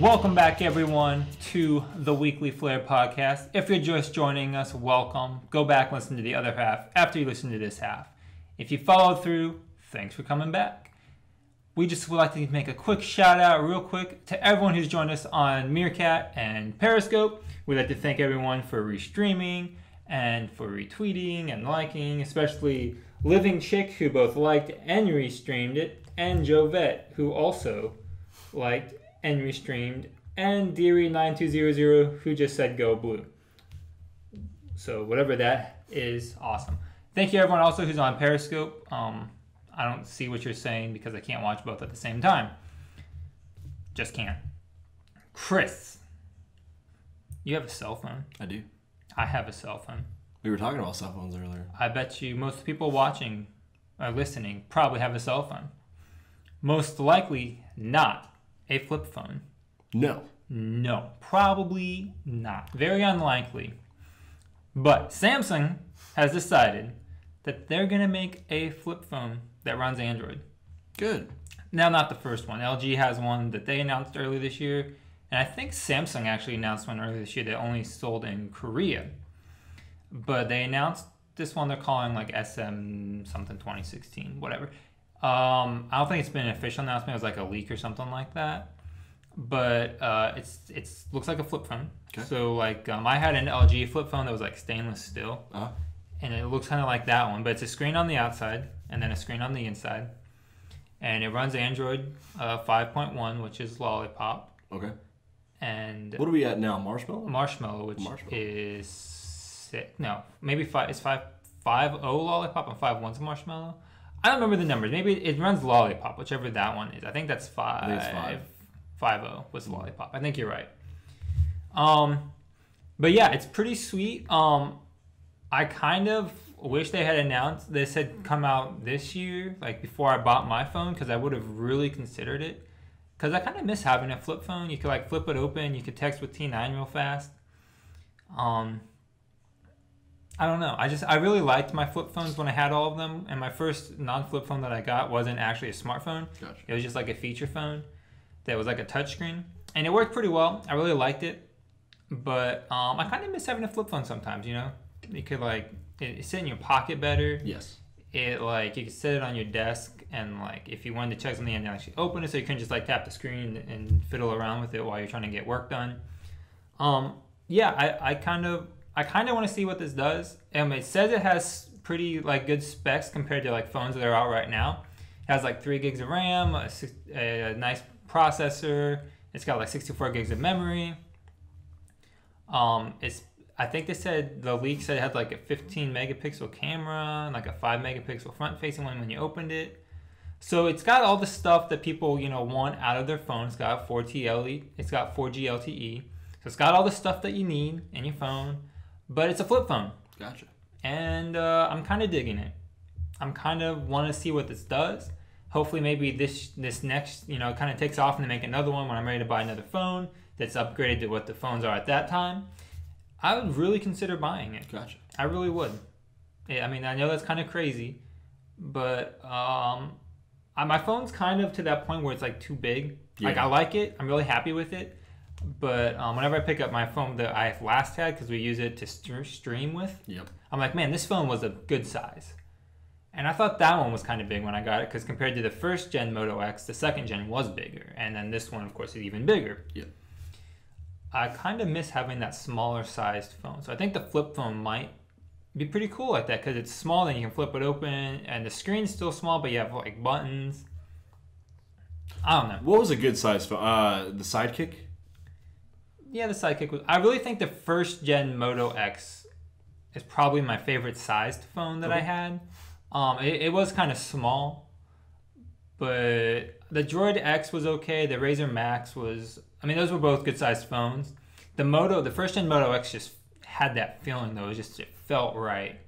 Welcome back, everyone, to the Weekly Flare podcast. If you're just joining us, welcome. Go back and listen to the other half after you listen to this half. If you followed through, thanks for coming back. We just would like to make a quick shout out, real quick, to everyone who's joined us on Meerkat and Periscope. We'd like to thank everyone for restreaming and for retweeting and liking, especially Living Chick, who both liked and restreamed it, and Jovette, who also liked and restreamed, and Deary9200, who just said go blue. So, whatever that is, awesome. Thank you, everyone, also who's on Periscope. Um, I don't see what you're saying because I can't watch both at the same time. Just can't. Chris, you have a cell phone. I do. I have a cell phone. We were talking about cell phones earlier. I bet you most people watching or listening probably have a cell phone. Most likely not a flip phone. No. No, probably not. Very unlikely. But Samsung has decided that they're going to make a flip phone that runs Android. Good. Now, not the first one. LG has one that they announced earlier this year. And I think Samsung actually announced one earlier this year that only sold in Korea. But they announced this one they're calling like SM something 2016, whatever. Um, I don't think it's been an official announcement. It was like a leak or something like that. But uh, it's it's looks like a flip phone. Okay. So like um, I had an LG flip phone that was like stainless steel, Uh, and it looks kind of like that one, but it's a screen on the outside and then a screen on the inside, and it runs Android uh, 5.1, which is Lollipop, okay. and What are we at now? Marshmallow? Marshmallow, which Marshmallow. is six, no, maybe five. It's five five O Lollipop and five one's Marshmallow. I don't remember the numbers. Maybe it runs Lollipop, whichever that one is. I think that's five. think it's five. Five O was Lollipop. I think you're right. Um, but yeah, it's pretty sweet. Um, I kind of wish they had announced this had come out this year, like before I bought my phone, because I would have really considered it. Because I kind of miss having a flip phone. You could like flip it open. You could text with T9 real fast. Um, I don't know. I just I really liked my flip phones when I had all of them, and my first non-flip phone that I got wasn't actually a smartphone. Gotcha. It was just like a feature phone that was like a touchscreen, and it worked pretty well. I really liked it, but um, I kind of miss having a flip phone sometimes. You know, you could like it, it sit in your pocket better. Yes. It like you could set it on your desk, and like if you wanted to check something and actually open it, so you couldn't just like tap the screen and fiddle around with it while you're trying to get work done. Um, yeah, I, I kind of I kind of want to see what this does. Um, it says it has pretty like good specs compared to like phones that are out right now. It has like three gigs of RAM, a, a nice processor. It's got like 64 gigs of memory. Um, it's I think they said the leak said it had like a 15 megapixel camera and like a 5 megapixel front facing one when you opened it. So it's got all the stuff that people you know want out of their phone. It's got 4T LE, it's got 4G LTE. So it's got all the stuff that you need in your phone, but it's a flip phone, Gotcha. and uh, I'm kind of digging it. I'm kind of want to see what this does. Hopefully, maybe this this next you know kind of takes off and they make another one when I'm ready to buy another phone that's upgraded to what the phones are at that time. I would really consider buying it. Gotcha. I really would. Yeah, I mean, I know that's kind of crazy, but um, I, my phone's kind of to that point where it's like too big. Yeah. Like I like it. I'm really happy with it. But um, whenever I pick up my phone that I last had, because we use it to st- stream with, Yep. I'm like, man, this phone was a good size. And I thought that one was kind of big when I got it, because compared to the first gen Moto X, the second gen was bigger, and then this one, of course, is even bigger. Yep. I kind of miss having that smaller sized phone. So I think the flip phone might be pretty cool like that because it's small, then you can flip it open, and the screen's still small, but you have like buttons. I don't know. What was a good size phone? Uh, the Sidekick. Yeah, the Sidekick was. I really think the first gen Moto X is probably my favorite sized phone that I had. Um, it, it was kind of small, but the Droid X was okay. The Razr Maxx was. I mean, those were both good sized phones. The Moto, the first gen Moto X just had that feeling though. It just it felt right.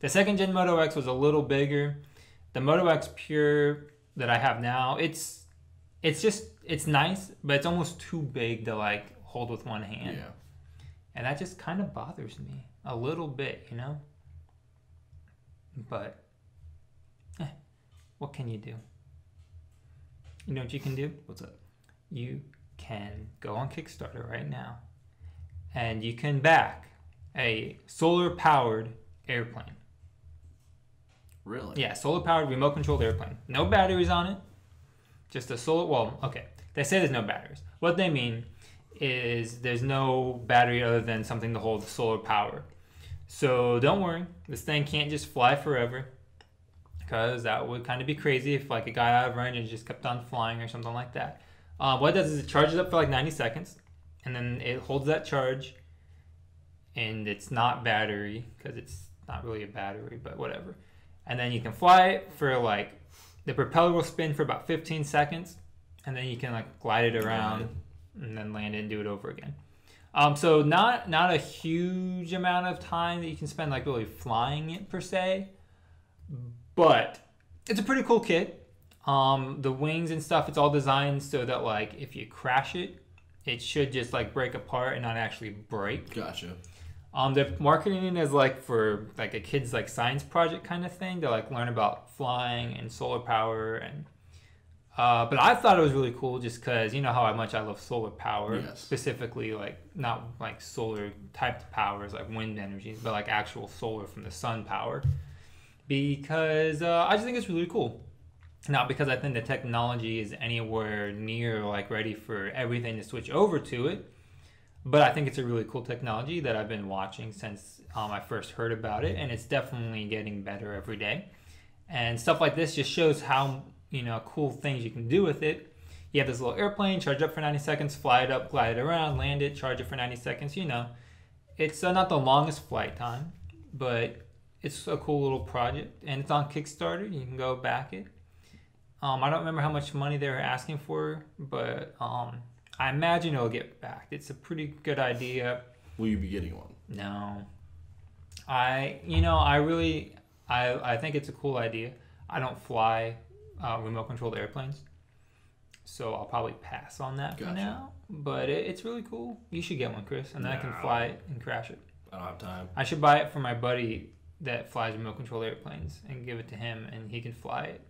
The second gen Moto X was a little bigger. The Moto X Pure that I have now, it's it's just it's nice, but it's almost too big to like hold with one hand. Yeah. And that just kind of bothers me a little bit, you know? But, eh, what can you do? You know what you can do? What's that? You can go on Kickstarter right now and you can back a solar powered airplane. Really? Yeah, solar powered remote controlled airplane. No batteries on it. Just a solar. Well, okay. They say there's no batteries. What they mean is there's no battery other than something to hold the solar power. So don't worry. This thing can't just fly forever. Because that would kind of be crazy if like a guy out of range and just kept on flying or something like that. Uh, what it does is it charges up for like 90 seconds, and then it holds that charge, and it's not battery because it's not really a battery, but whatever and then you can fly it for like the propeller will spin for about 15 seconds and then you can like glide it around and then land it and do it over again um, so not not a huge amount of time that you can spend like really flying it per se but it's a pretty cool kit um, the wings and stuff it's all designed so that like if you crash it it should just like break apart and not actually break Gotcha. um, they're marketing it as like for like a kid's like science project kind of thing to like learn about flying and solar power and. Uh, but I thought it was really cool just because you know how much I love solar power, Yes. specifically like not like solar type powers like wind energy, but like actual solar from the sun power. Because uh, I just think it's really cool. Not because I think the technology is anywhere near like ready for everything to switch over to it, but I think it's a really cool technology that I've been watching since um, I first heard about it, and it's definitely getting better every day. And stuff like this just shows how you know cool things you can do with it. You have this little airplane, charge up for 90 seconds, fly it up, glide it around, land it, charge it for 90 seconds. You know, it's uh, not the longest flight time, but it's a cool little project, and it's on Kickstarter. You can go back it. Um, I don't remember how much money they were asking for, but um, I imagine it'll get backed. It's a pretty good idea. Will you be getting one? No, I you know I really I I think it's a cool idea. I don't fly uh, remote controlled airplanes, so I'll probably pass on that for now. But it, it's really cool. You should get one, Chris, and then I can fly it and crash it. I don't have time. I should buy it for my buddy that flies remote controlled airplanes and give it to him, and he can fly it.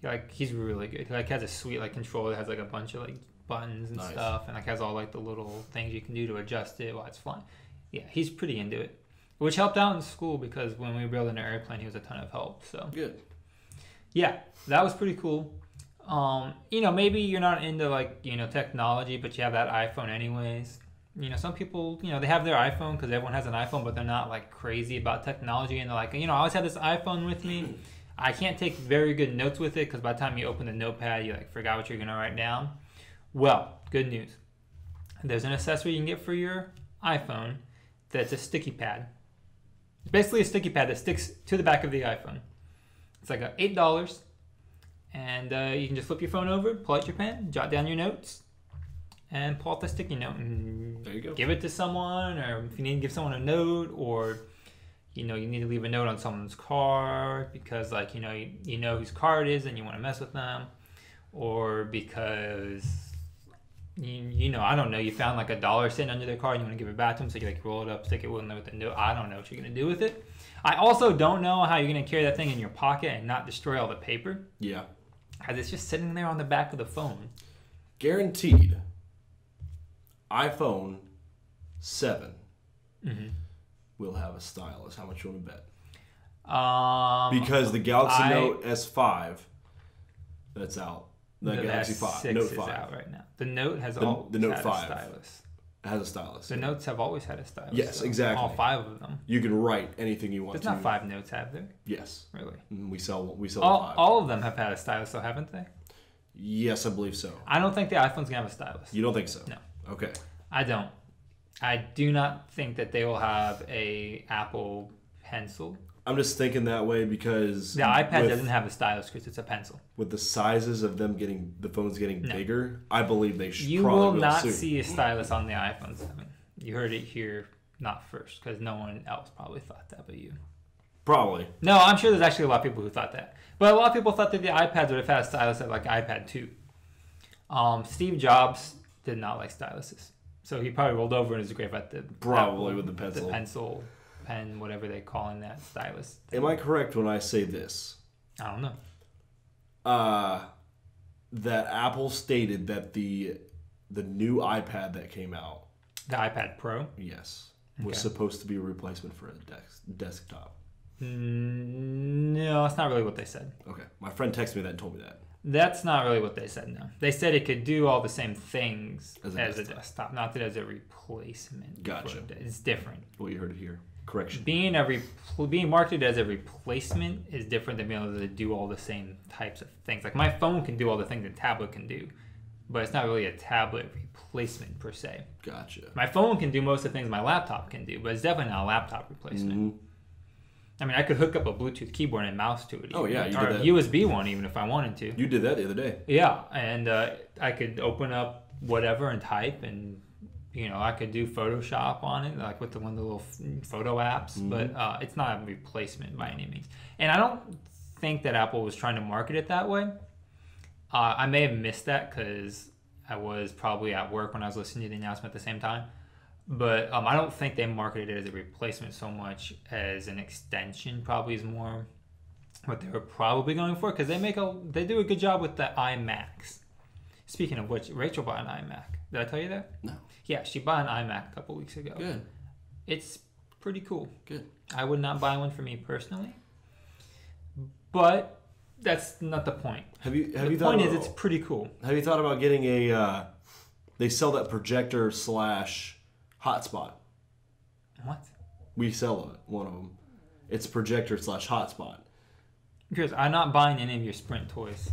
He, like he's really good. He like has a sweet like controller that has like a bunch of like buttons and Nice. stuff, and like has all like the little things you can do to adjust it while it's flying. Yeah, he's pretty into it, which helped out in school because when we were building an airplane, he was a ton of help. So Good. Yeah, that was pretty cool. Um, you know, maybe you're not into like you know technology, but you have that iPhone anyways. You know, some people, you know, they have their iPhone because everyone has an iPhone, but they're not like crazy about technology, and they're like, you know, I always have this iPhone with me. I can't take very good notes with it because by the time you open the notepad, you like forgot what you're gonna write down. Well, good news. There's an accessory you can get for your iPhone that's a sticky pad. It's basically a sticky pad that sticks to the back of the iPhone. It's like a eight dollars, and uh, you can just flip your phone over, pull out your pen, jot down your notes, and pull out the sticky note and There you go. give it to someone, or if you need to give someone a note, or you know you need to leave a note on someone's car because like you know you, you know whose car it is and you want to mess with them, or because you, you know I don't know you found like a dollar sitting under their car and you want to give it back to them, so you like roll it up, stick it with them with the note. I don't know what you're gonna do with it. I also don't know how you're gonna carry that thing in your pocket and not destroy all the paper, Yeah. as it's just sitting there on the back of the phone. Guaranteed. iPhone 7 Mm-hmm. will have a stylus. How much you want to bet? Um, Because the Galaxy I- Note S5 that's out. The, Galaxy 5, S6 Note is 5 out right now. The Note has The- always the Note 5. a stylus. Has a stylus. The Notes have always had a stylus. Yes, though. exactly. All five of them. You can write anything you want There's to. not five Notes, have there? Yes. Really? Mm, We sell we sell All, five. all of them have had a stylus, though, haven't they? yes, I believe so. I don't think the iPhone's gonna have a stylus. You don't think so? No. Okay. I don't. I do not think that they will have a Apple Pencil. I'm just thinking that way because The iPad with, doesn't have a stylus because it's a pencil. with the sizes of them getting the phones getting No. bigger. I believe they should You probably will not soon. see a stylus on the iPhone 7. You heard it here, not first, because no one else probably thought that but you. Probably. No, I'm sure there's actually a lot of people who thought that. But a lot of people thought that the iPads would have had a stylus at like iPad 2. Um, Steve Jobs did not like styluses. So he probably rolled over in his grave at the Probably Apple- with the pencil. the pencil, pen, whatever they call in that stylus. Am I correct when I say this? I don't know. Uh, that Apple stated that the the new iPad that came out, The iPad Pro. yes, was Okay. supposed to be a replacement for a desk, desktop. Mm, no, that's not really what they said. Okay, my friend texted me that and told me that. That's not really what they said. No, they said it could do all the same things As as a a, desktop. desktop, not that as a replacement. Gotcha. a It's different. Well, you heard it here. Correction. Being a re- being marketed as a replacement is different than being able to do all the same types of things. Like my phone can do all the things a tablet can do, but it's not really a tablet replacement per se. Gotcha. My phone can do most of the things my laptop can do, but it's definitely not a laptop replacement. Mhm. I mean, I could hook up a Bluetooth keyboard and mouse to it. Oh, even, yeah, you or a. USB one even if I wanted to. You did that the other day. Yeah, and uh, I could open up whatever and type, and you know I could do Photoshop on it, like with the one of the little photo apps. Mm-hmm. But uh, it's not a replacement by any means. And I don't think that Apple was trying to market it that way. Uh, I may have missed that because I was probably at work when I was listening to the announcement at the same time. But um, I don't think they marketed it as a replacement so much as an extension. Probably is more what they were probably going for because they make a they do a good job with the iMacs. Speaking of which, Rachel bought an iMac. Did I tell you that? No. Yeah, she bought an iMac a couple weeks ago. Good. It's pretty cool. Good. I would not buy one for me personally, but that's not the point. Have you have the you thought point about, is, it's pretty cool. have you thought about getting a? Uh, they sell that projector slash hotspot. What? We sell it, one of them. It's projector slash hotspot. Because I'm not buying any of your Sprint toys.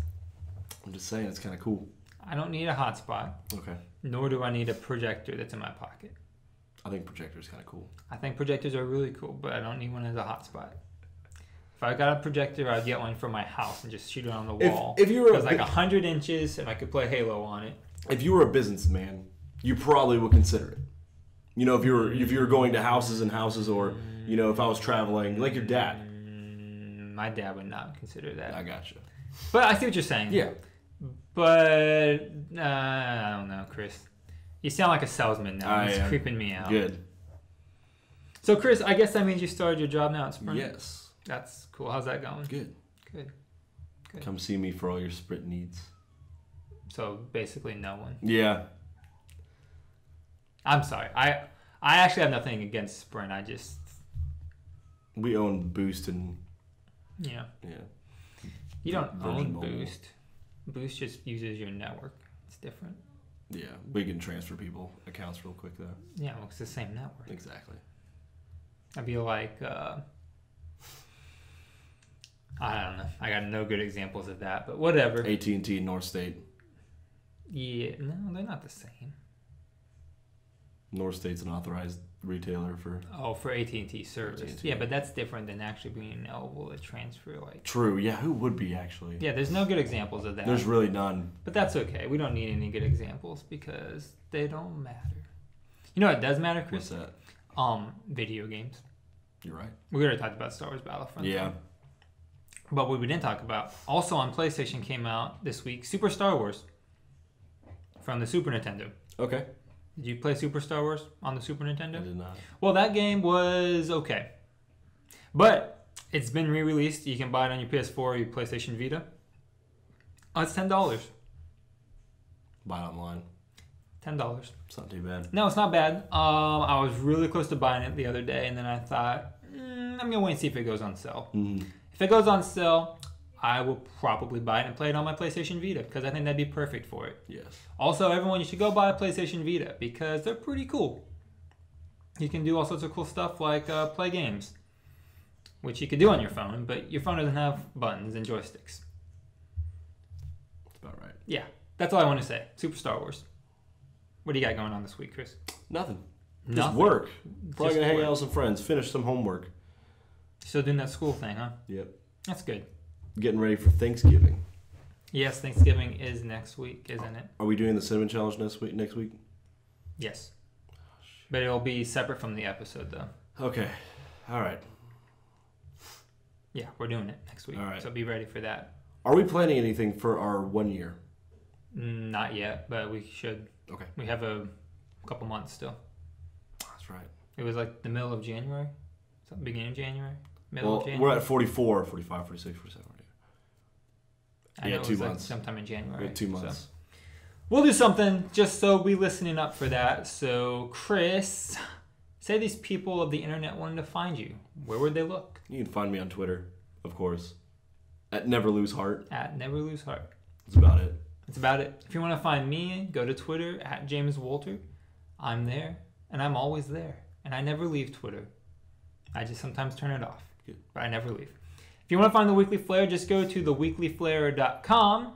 I'm just saying it's kind of cool. I don't need a hotspot, Okay. nor do I need a projector that's in my pocket. I think projector is kind of cool. I think projectors are really cool, but I don't need one as a hotspot. If I got a projector, I'd get one for my house and just shoot it on the wall. if you were it was like hundred inches, and I could play Halo on it. If you were a businessman, you probably would consider it. You know, if you were if you were going to houses and houses, or you know, if I was traveling, like your dad. Mm, my dad would not consider that. I gotcha. But I see what you're saying. Yeah. But uh, I don't know, Chris. You sound like a salesman now. I it's am. creeping me out. Good. So, Chris, I guess that means you started your job now at Sprint. Yes. That's cool. How's that going? Good. Good. Good. Come see me for all your sprint needs. So basically, no one. Yeah. I'm sorry. I I actually have nothing against Sprint. I just We own Boost and know yeah. you don't Virgin own Mobile. Boost. Boost just uses your network. It's different. Yeah. We can transfer people accounts real quick though. Yeah, well, it's the same network. Exactly. I'd be like, uh, I don't know. I got no good examples of that, but whatever. AT and T, North State. Yeah, no, they're not the same. North State's an authorized retailer for. Oh, for AT and T service. AT&T. Yeah, but that's different than actually being eligible to transfer. Like, True. Yeah. Who would be actually? yeah, there's no good examples of that. There's really none. But that's okay. We don't need any good examples because they don't matter. You know what does matter, What's Chris? that? Um, video games. You're right. We already talked about Star Wars Battlefront. Yeah. But what we didn't talk about, also on PlayStation came out this week, Super Star Wars from the Super Nintendo. Okay. Did you play Super Star Wars on the Super Nintendo? I did not. Well, that game was okay. But it's been re released. You can buy it on your PS4 or your PlayStation Vita. Oh, it's $10. Buy it online. $10. It's not too bad. No, it's not bad. Um, I was really close to buying it the other day, and then I thought, mm, I'm gonna wait and see if it goes on sale. Mm-hmm. If it goes on sale, I will probably buy it and play it on my PlayStation Vita because I think that'd be perfect for it. Yes. Also, everyone, you should go buy a PlayStation Vita because they're pretty cool. You can do all sorts of cool stuff like uh, play games, which you could do on your phone, but your phone doesn't have buttons and joysticks. That's about right. Yeah, that's all I want to say. Super Star Wars. What do you got going on this week, Chris? Nothing. Just Nothing. work. Probably Just gonna hang work. out with some friends. Finish some homework. Still doing that school thing, huh? Yep. That's good. Getting ready for Thanksgiving. Yes, Thanksgiving is next week, isn't it? Are we doing the cinnamon challenge next week? Next week? Yes. But it'll be separate from the episode, though. Okay. All right. Yeah, we're doing it next week. All right. So be ready for that. Are we planning anything for our one year? Mm, Not yet, but we should. Okay. We have a couple months still. That's right. It was like the middle of January, beginning of January, middle Well, of January. we're at 44, 45, 46, 47. I yeah, know it two was months. Like sometime in January. We have two so- months. we'll do something just so we listening up for that. So, Chris, say these people of the internet wanted to find you. Where would they look? You can find me on Twitter, of course, at Never Lose Heart. At Never Lose Heart. That's about it. That's about it. If you want to find me, go to Twitter at James Wolter. I'm there, and I'm always there. And I never leave Twitter. I just sometimes turn it off, Good. but I never leave. If you want to find the Weekly Flare, just go to theweeklyflare.com.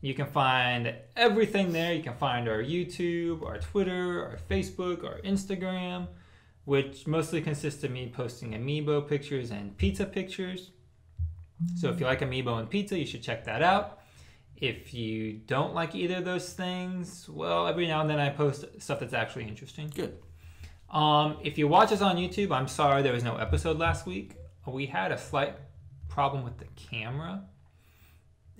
You can find everything there. You can find our YouTube, our Twitter, our Facebook, our Instagram, which mostly consists of me posting amiibo pictures and pizza pictures. So if you like amiibo and pizza, you should check that out. If you don't like either of those things, well, every now and then I post stuff that's actually interesting. Good. Um, if you watch us on YouTube, I'm sorry there was no episode last week. We had a slight problem with the camera.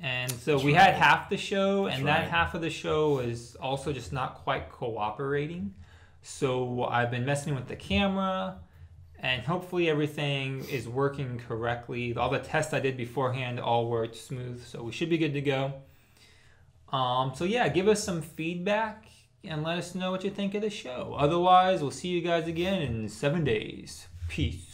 And so we had half the show, and That's that right. half of the show is also just not quite cooperating. So I've been messing with the camera, and hopefully everything is working correctly. All the tests I did beforehand all worked smooth, so we should be good to go. Um, so yeah, give us some feedback and let us know what you think of the show. Otherwise, we'll see you guys again in seven days. Peace.